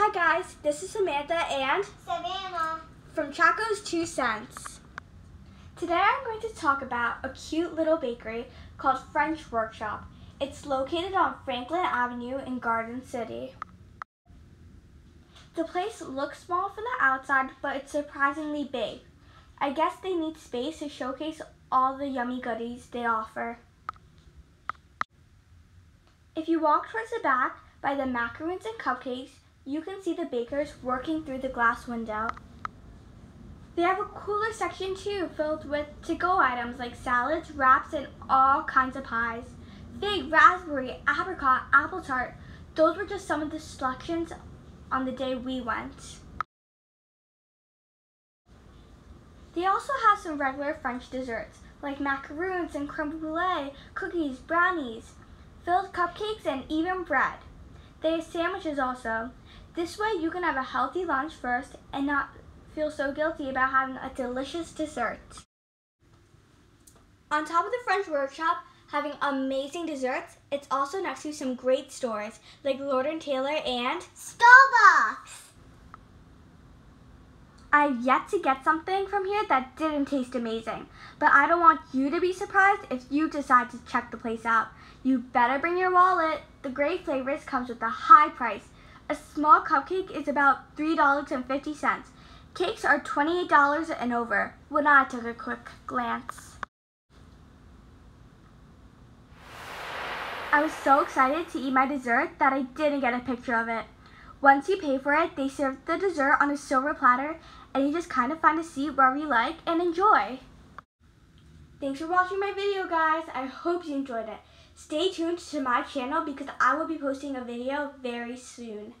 Hi guys, this is Samantha and Savannah. from Chackos Two Cents. Today I'm going to talk about a cute little bakery called French Workshop. It's located on Franklin Avenue in Garden City. The place looks small from the outside, but it's surprisingly big. I guess they need space to showcase all the yummy goodies they offer. If you walk towards the back by the macaroons and cupcakes, you can see the bakers working through the glass window. They have a cooler section too, filled with to-go items like salads, wraps, and all kinds of pies. Fig, raspberry, apricot, apple tart. Those were just some of the selections on the day we went. They also have some regular French desserts like macaroons and creme brulee, cookies, brownies, filled cupcakes, and even bread. They have sandwiches also. This way you can have a healthy lunch first and not feel so guilty about having a delicious dessert. On top of the French workshop, having amazing desserts, it's also next to some great stores like Lord and Taylor and Starbucks. I've yet to get something from here that didn't taste amazing, but I don't want you to be surprised if you decide to check the place out. You better bring your wallet. The great flavors comes with a high price. A small cupcake is about $3.50. Cakes are $28 and over when I took a quick glance. I was so excited to eat my dessert that I didn't get a picture of it. Once you pay for it, they serve the dessert on a silver platter and you just kind of find a seat wherever you like and enjoy. Thanks for watching my video guys. I hope you enjoyed it. Stay tuned to my channel because I will be posting a video very soon.